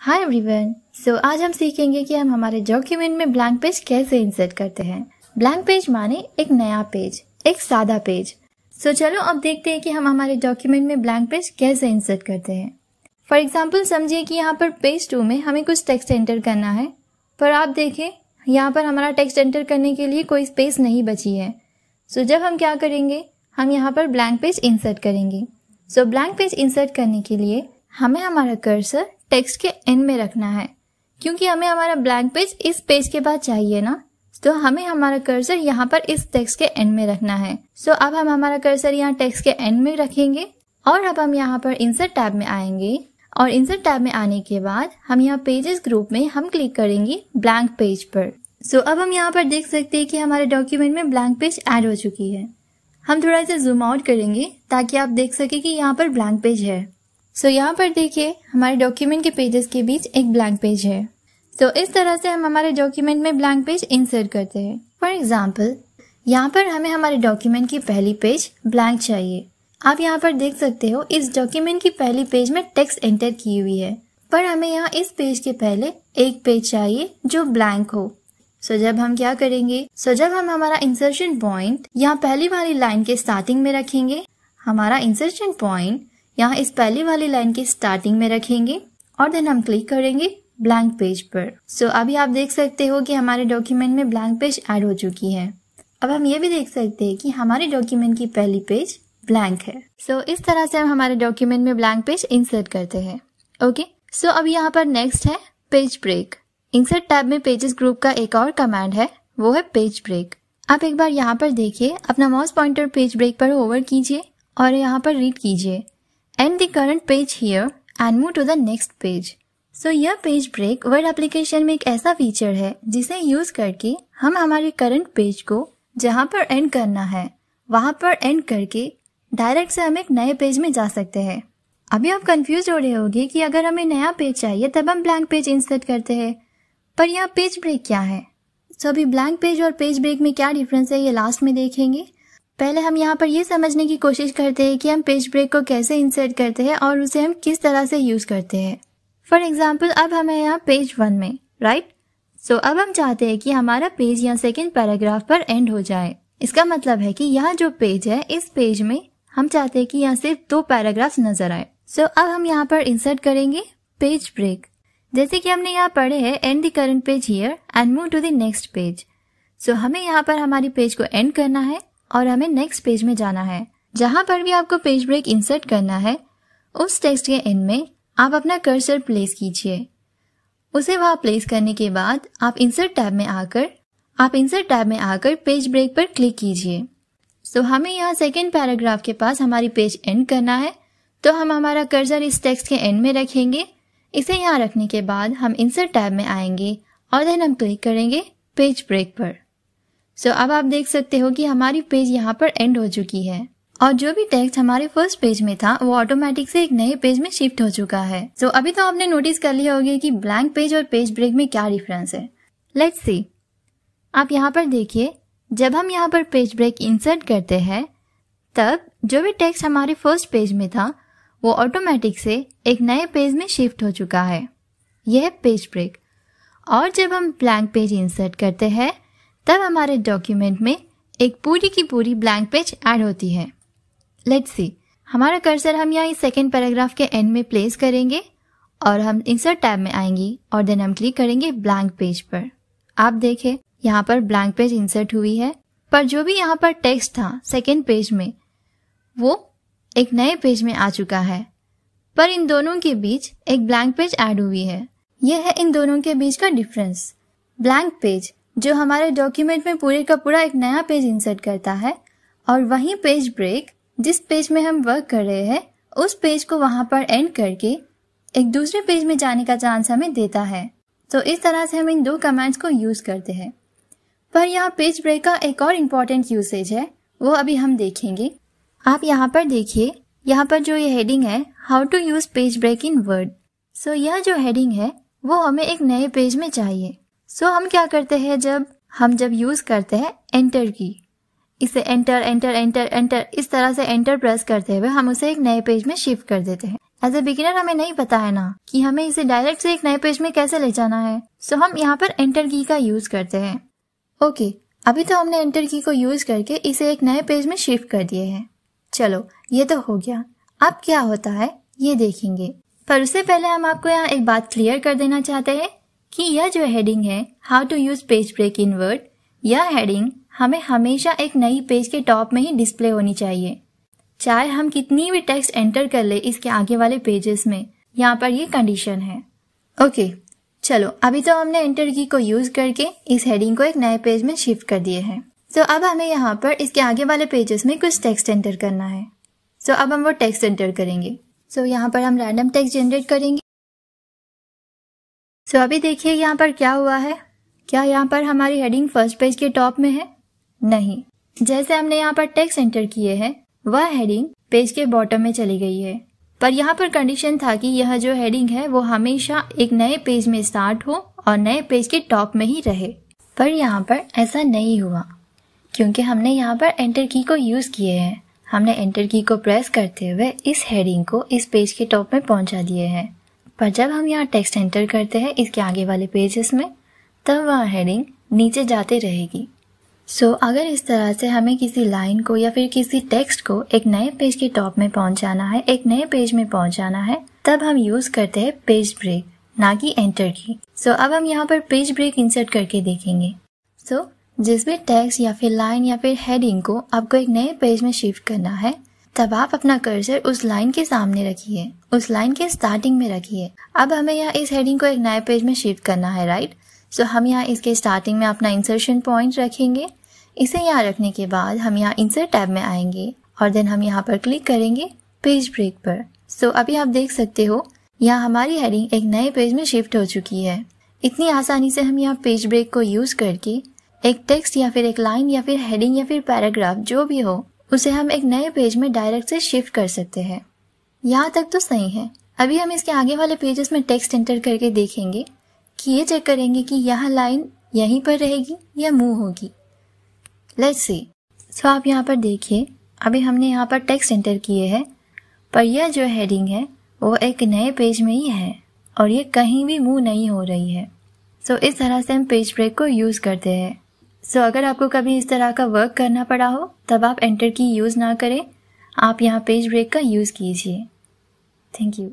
Hi everyone so आज हम सीखेंगे कि हम हमारे डॉक्यूमेंट में ब्लैंक पेज कैसे इंसर्ट करते हैं। ब्लैंक पेज माने एक नया पेज एक सादा पेज सो so, चलो अब देखते हैं कि हम हमारे डॉक्यूमेंट में ब्लैंक पेज कैसे इंसर्ट करते हैं। फॉर एग्ज़ाम्पल समझिए कि यहाँ पर पेज टू में हमें कुछ टेक्स्ट एंटर करना है। पर आप देखें यहाँ पर हमारा टेक्स्ट एंटर करने के लिए कोई स्पेस नहीं बची है। सो so, जब हम क्या करेंगे हम यहाँ पर ब्लैंक पेज इंसर्ट करेंगे। सो ब्लैंक पेज इंसर्ट करने के लिए हमें हमारा कर्सर टेक्स्ट के एंड में रखना है। क्योंकि हमें हमारा ब्लैंक पेज इस पेज के बाद चाहिए ना। तो हमें हमारा कर्सर यहाँ पर इस टेक्स्ट के एंड में रखना है। सो अब हम हमारा कर्सर यहाँ टेक्स्ट के एंड में रखेंगे और अब हम यहाँ पर इंसर्ट टैब में आएँगे। और इंसर्ट टैब में आने के बाद हम यहाँ पेजेस ग्रुप में हम क्लिक करेंगे ब्लैंक पेज पर। सो अब हम यहाँ पर देख सकते हैं कि हमारे डॉक्यूमेंट में ब्लैंक पेज ऐड हो चुकी है। हम थोड़ा सा जूम आउट करेंगे ताकि आप देख सके कि यहाँ पर ब्लैंक पेज है। सो so, यहाँ पर देखिए हमारे डॉक्यूमेंट के पेजेस के बीच एक ब्लैंक पेज है। तो so, इस तरह से हम हमारे डॉक्यूमेंट में ब्लैंक पेज इंसर्ट करते हैं। फॉर एग्ज़ाम्पल यहाँ पर हमें हमारे डॉक्यूमेंट की पहली पेज ब्लैंक चाहिए। आप यहाँ पर देख सकते हो इस डॉक्यूमेंट की पहली पेज में टेक्स्ट एंटर की हुई है। पर हमें यहाँ इस पेज के पहले एक पेज चाहिए जो ब्लैंक हो। सो so, जब हम क्या करेंगे? सो so, जब हम हमारा इंसर्शन पॉइंट यहाँ पहली वाली लाइन के स्टार्टिंग में रखेंगे हमारा इंसर्शन पॉइंट यहाँ इस पहली वाली लाइन की स्टार्टिंग में रखेंगे और देन हम क्लिक करेंगे ब्लैंक पेज पर। सो so, अभी आप देख सकते हो कि हमारे डॉक्यूमेंट में ब्लैंक पेज ऐड हो चुकी है। अब हम ये भी देख सकते हैं कि हमारे डॉक्यूमेंट की पहली पेज ब्लैंक है। सो so, इस तरह से हम हमारे डॉक्यूमेंट में ब्लैंक पेज इंसर्ट करते हैं। ओके सो अब यहाँ पर नेक्स्ट है पेज ब्रेक इंसर्ट टैब में पेजेस ग्रुप का एक और कमांड है वो है पेज ब्रेक आप एक बार यहाँ पर देखिए अपना माउस पॉइंटर पेज ब्रेक पर ओवर कीजिए और यहाँ पर रीड कीजिए। End the current page here and move to the next page. So so, यह पेज ब्रेक वर्ड एप्लीकेशन में एक ऐसा फीचर है जिसे यूज़ करके हम हमारे करंट पेज को जहाँ पर एंड करना है वहाँ पर एंड करके डायरेक्ट से हम एक नए पेज में जा सकते हैं। अभी आप कंफ्यूज हो रहे होंगे कि अगर हमें नया पेज चाहिए तब हम ब्लैंक पेज इंसर्ट करते हैं। पर यह पेज ब्रेक क्या है? सो so, अभी ब्लैंक पेज और पेज ब्रेक में क्या डिफरेंस है ये लास्ट में देखेंगे। पहले हम यहाँ पर ये समझने की कोशिश करते हैं कि हम पेज ब्रेक को कैसे इंसर्ट करते हैं और उसे हम किस तरह से यूज़ करते हैं। फॉर एग्ज़ाम्पल अब हमें यहाँ पेज वन में राइट right? सो so, अब हम चाहते हैं कि हमारा पेज या सेकेंड पैराग्राफ पर एंड हो जाए। इसका मतलब है कि यहाँ जो पेज है इस पेज में हम चाहते हैं कि यहाँ सिर्फ़ दो पैराग्राफ नज़र आए। सो so, अब हम यहाँ पर इंसर्ट करेंगे पेज ब्रेक जैसे कि हमने यहाँ पढ़े हैं and the current page here and move to the next page so हमें यहाँ पर हमारी पेज को एंड करना है। और हमें नेक्स्ट पेज में जाना है, जहाँ पर भी आपको पेज ब्रेक इंसर्ट करना है, उस टेक्स्ट के एंड में आप अपना कर्सर प्लेस कीजिए। उसे वहाँ प्लेस करने के बाद आप इंसर्ट टैब में आकर, आप इंसर्ट टैब में आकर पेज ब्रेक पर क्लिक कीजिए। सो हमें यहाँ सेकेंड पैराग्राफ के पास हमारी पेज एंड करना है तो हम हमारा कर्सर इस टेक्स्ट के एंड में रखेंगे। इसे यहाँ रखने के बाद हम इंसर्ट टैब में आएँगे और देन हम क्लिक करेंगे पेज ब्रेक पर। सो so, अब आप देख सकते हो कि हमारी पेज यहाँ पर एंड हो चुकी है। और जो भी टेक्स्ट हमारे फ़र्स्ट पेज में था वो ऑटोमेटिक से एक नए पेज में शिफ्ट हो चुका है। सो so, अभी तो आपने नोटिस कर लिया होगा कि ब्लैंक पेज और पेज ब्रेक में क्या डिफरेंस है। लेट्स सी आप यहाँ पर देखिए जब हम यहाँ पर पेज ब्रेक इंसर्ट करते हैं तब जो भी टेक्स्ट हमारे फ़र्स्ट पेज में था वो ऑटोमेटिक से एक नए पेज में शिफ्ट हो चुका है। यह पेज ब्रेक और जब हम ब्लैंक पेज इंसर्ट करते हैं तब हमारे डॉक्यूमेंट में एक पूरी की पूरी ब्लैंक पेज ऐड होती है। लेट्स सी हमारा कर्सर हम यहाँ इस सेकेंड पैराग्राफ के एंड में प्लेस करेंगे और हम इंसर्ट टैब में आएँगे और देन हम क्लिक करेंगे ब्लैंक पेज पर। आप देखें, यहाँ पर ब्लैंक पेज इंसर्ट हुई है, पर जो भी यहाँ पर टेक्स्ट था सेकेंड पेज में, वो एक नए पेज में आ चुका है। पर इन दोनों के बीच एक ब्लैंक पेज ऐड हुई है। यह है इन दोनों के बीच का डिफरेंस ब्लैंक पेज जो हमारे डॉक्यूमेंट में पूरे का पूरा एक नया पेज इंसर्ट करता है और वही पेज ब्रेक जिस पेज में हम वर्क कर रहे हैं, उस पेज को वहाँ पर एंड करके एक दूसरे पेज में जाने का चांस हमें देता है। तो इस तरह से हम इन दो कमांड्स को यूज़ करते हैं। पर यहाँ पेज ब्रेक का एक और इम्पोर्टेंट यूसेज है, वो अभी हम देखेंगे। आप यहाँ पर देखिए, यहाँ पर जो ये हेडिंग है how to use page break in Word so यह जो हेडिंग है, वो हमें एक नए पेज में चाहिए। सो so, हम क्या करते हैं जब हम जब यूज़ करते हैं एंटर की। इसे एंटर एंटर एंटर एंटर इस तरह से एंटर प्रेस करते हुए हम उसे एक नए पेज में शिफ्ट कर देते हैं। एज ए बिगिनर हमें नहीं पता है ना कि हमें इसे डायरेक्ट से एक नए पेज में कैसे ले जाना है। सो so हम यहाँ पर एंटर की का यूज़ करते हैं। ओके okay, अभी तो हमने एंटर की को यूज़ करके इसे एक नए पेज में शिफ्ट कर दिए हैं। चलो ये तो हो गया। अब क्या होता है ये देखेंगे। पर उससे पहले हम आपको यहाँ एक बात क्लियर कर देना चाहते हैं। कि यह जो हेडिंग है how to use page break in Word यह हेडिंग हमें हमेशा एक नई पेज के टॉप में ही डिस्प्ले होनी चाहिए। चाहे हम कितनी भी टेक्स्ट एंटर कर ले इसके आगे वाले पेजेस में, यहाँ पर ये कंडीशन है। ओके चलो, अभी तो हमने एंटर की को यूज़ करके इस हेडिंग को एक नए पेज में शिफ्ट कर दिए हैं। तो अब हमें यहाँ पर इसके आगे वाले पेजेस में कुछ टेक्स्ट एंटर करना है। सो अब हम वो टेक्स्ट एंटर करेंगे। सो यहाँ पर हम रैंडम टेक्स्ट जनरेट करेंगे। सो so, अभी देखिए यहाँ पर क्या हुआ है। क्या यहाँ पर हमारी हेडिंग फ़र्स्ट पेज के टॉप में है? नहीं। जैसे हमने यहाँ पर टेक्स्ट एंटर किए हैं वह हेडिंग पेज के बॉटम में चली गई है। पर यहाँ पर कंडीशन था कि यह जो हेडिंग है वो हमेशा एक नए पेज में स्टार्ट हो और नए पेज के टॉप में ही रहे। पर यहाँ पर ऐसा नहीं हुआ क्योंकि हमने यहाँ पर एंटर की को यूज़ किए हैं। हमने एंटर की को प्रेस करते हुए इस हेडिंग को इस पेज के टॉप में पहुँचा दिए हैं। पर जब हम यहाँ टेक्स्ट एंटर करते हैं इसके आगे वाले पेजेस में तब वह हेडिंग नीचे जाते रहेगी। सो so, अगर इस तरह से हमें किसी लाइन को या फिर किसी टेक्स्ट को एक नए पेज के टॉप में पहुंचाना है एक नए पेज में पहुंचाना है तब हम यूज़ करते हैं पेज ब्रेक ना कि एंटर की। सो so, अब हम यहाँ पर पेज ब्रेक इंसर्ट करके देखेंगे। सो so, जिस भी टेक्स्ट या फिर लाइन या फिर हेडिंग को आपको एक नए पेज में शिफ्ट करना है तब आप अपना कर्सर उस लाइन के सामने रखिए उस लाइन के स्टार्टिंग में रखिए। अब हमें यहाँ इस हेडिंग को एक नए पेज में शिफ्ट करना है राइट सो हम यहाँ इसके स्टार्टिंग में अपना इंसर्शन पॉइंट रखेंगे। इसे यहाँ रखने के बाद हम यहाँ इंसर्ट टैब में आएँगे और देन हम यहाँ पर क्लिक करेंगे पेज ब्रेक पर। सो so, अभी आप देख सकते हो यहाँ हमारी हेडिंग एक नए पेज में शिफ्ट हो चुकी है। इतनी आसानी से हम यहाँ पेज ब्रेक को यूज़ करके एक टेक्स्ट या फिर एक लाइन या फिर हेडिंग या फिर पैराग्राफ जो भी हो उसे हम एक नए पेज में डायरेक्ट से शिफ्ट कर सकते हैं। यहाँ तक तो सही है। अभी हम इसके आगे वाले पेजेस में टेक्स्ट एंटर करके देखेंगे। कि ये चेक करेंगे कि यह लाइन यहीं पर रहेगी या मूव होगी। लेट्स सी सो आप यहाँ पर देखिए अभी हमने यहाँ पर टेक्स्ट एंटर किए हैं पर यह जो हेडिंग है वो एक नए पेज में ही है और ये कहीं भी मूव नहीं हो रही है। सो so, इस तरह से हम पेज ब्रेक को यूज़ करते हैं। सो so, अगर आपको कभी इस तरह का वर्क करना पड़ा हो तब आप एंटर की यूज़ ना करें। आप यहाँ पेज ब्रेक का यूज़ कीजिए। Thank you